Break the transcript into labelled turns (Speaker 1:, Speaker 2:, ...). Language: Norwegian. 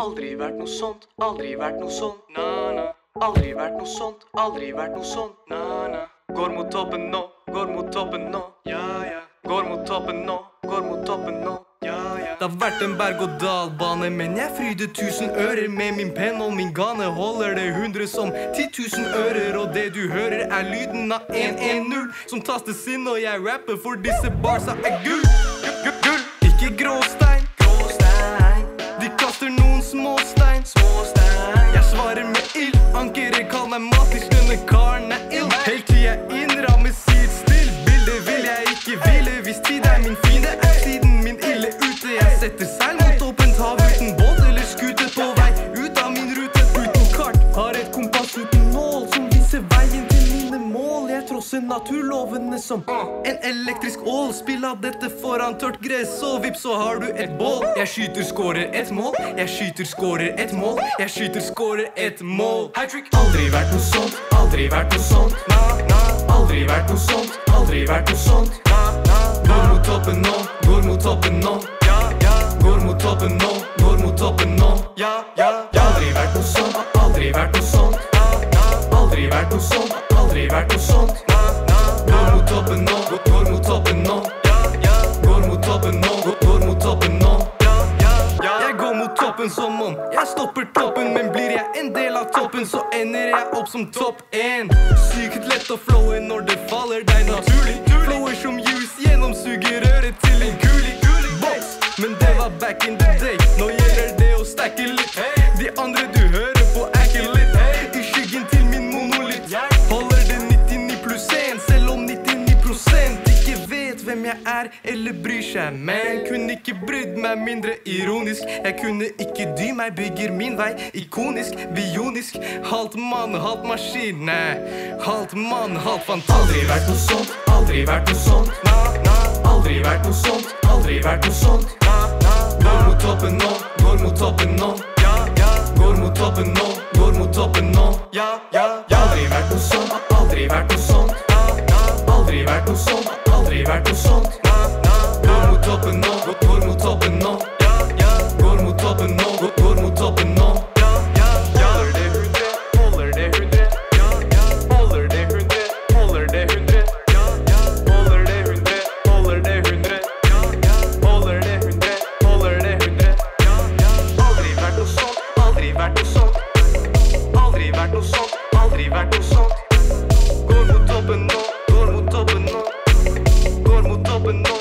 Speaker 1: Aldri vært noe sånt, aldri vært noe sånt, na-na. Aldri vært noe sånt, aldri vært noe sånt, na-na. Går mot toppen nå, går mot toppen nå, ja ja. Går mot toppen nå, går mot toppen nå, ja ja. Det har vært en berg-og-dal-bane, men jeg fryder tusen ører med min penn og min gane. Holder det hundre som ti tusen ører, og det du hører, er lyden av 110 som tastes inn når jeg rapper, for disse barsa er gull. Gull, gull, ikke gråstein. Setter seil mot åpent hav uten båt eller skute på vei ut av min rute. Uten kart, har et kompass uten mål som viser veien til mine mål. Jeg trosser naturlovene som en elektrisk ål. Spill av dette foran tørt gress, og vips, så har du et bål. Jeg skyter, scorer et mål. Jeg skyter, scorer et mål. Jeg skyter, scorer et mål. Aldri vært noe sånt, aldri vært noe sånt. Na, na. Aldri vært noe sånt, aldri vært noe sånt. Na, na. Går mot toppen nå, går mot toppen nå. Toppen nå, går mot toppen nå. Ja, ja. Aldri vært noe sånt, aldri vært noe sånt. Aldri vært noe sånt, aldri vært noe sånt. Går mot toppen nå, går, mot toppen nå. Ja, ja. Går mot toppen nå, går, mot toppen nå. Ja, ja, ja. Jeg går mot toppen som om jeg stopper toppen, men blir jeg en del av toppen, så ender jeg opp som topp én. Sykt lett å flowe når det faller deg naturlig. Flower som juice gjennomsuger øret til en kuli. Men det var back in the day. Nå gjelder det å stacke litt. De andre du hører på, er ikke litt. I skyggen til min monolitt. Holder det 99 pluss 1, selv om 99 ikke vet hvem jeg er eller bryr seg. Men kunne ikke brydd meg mindre ironisk. Jeg kunne ikke dy meg, bygger min vei ikonisk, bionisk. Halvt mann, halvt maskin. Nei, halvt mann, halvt fantast. Aldri vært noe sånt, aldri vært noe sånt. Aldri vært noe sånt, aldri vært noe sånt. ja, ja, ja. Aldri vært noe sånt, aldri vært noe sånt. Aldri vært noe sånt, aldri vært noe sånt. Gå mot toppen nå. no